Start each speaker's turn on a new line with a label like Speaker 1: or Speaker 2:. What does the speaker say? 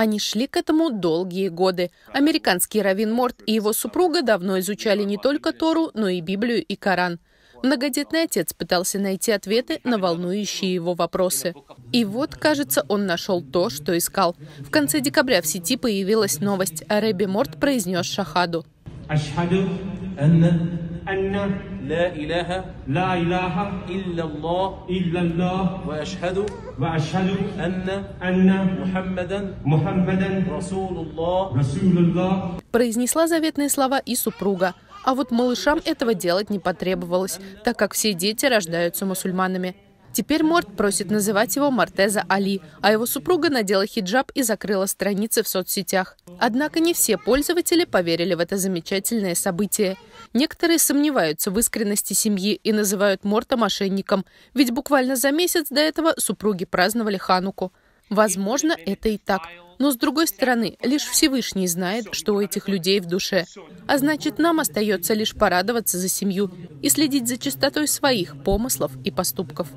Speaker 1: Они шли к этому долгие годы. Американский раввин Морт и его супруга давно изучали не только Тору, но и Библию и Коран. Многодетный отец пытался найти ответы на волнующие его вопросы. И вот, кажется, он нашел то, что искал. В конце декабря в сети появилась новость, Рэби Морт произнес шахаду.
Speaker 2: أن لا إله لا إله إلا الله إلا الله وأشهد وأشهد أن أن محمدا محمدا رسول الله رسول الله
Speaker 1: произнесла заветные слова и супруга. А вот малышам этого делать не потребовалось, так как все дети рождаются мусульманами. Теперь Морт просит называть его Мартеза Али, а его супруга надела хиджаб и закрыла страницы в соцсетях. Однако не все пользователи поверили в это замечательное событие. Некоторые сомневаются в искренности семьи и называют Морта мошенником, ведь буквально за месяц до этого супруги праздновали Хануку. Возможно, это и так. Но с другой стороны, лишь Всевышний знает, что у этих людей в душе. А значит, нам остается лишь порадоваться за семью и следить за чистотой своих помыслов и поступков.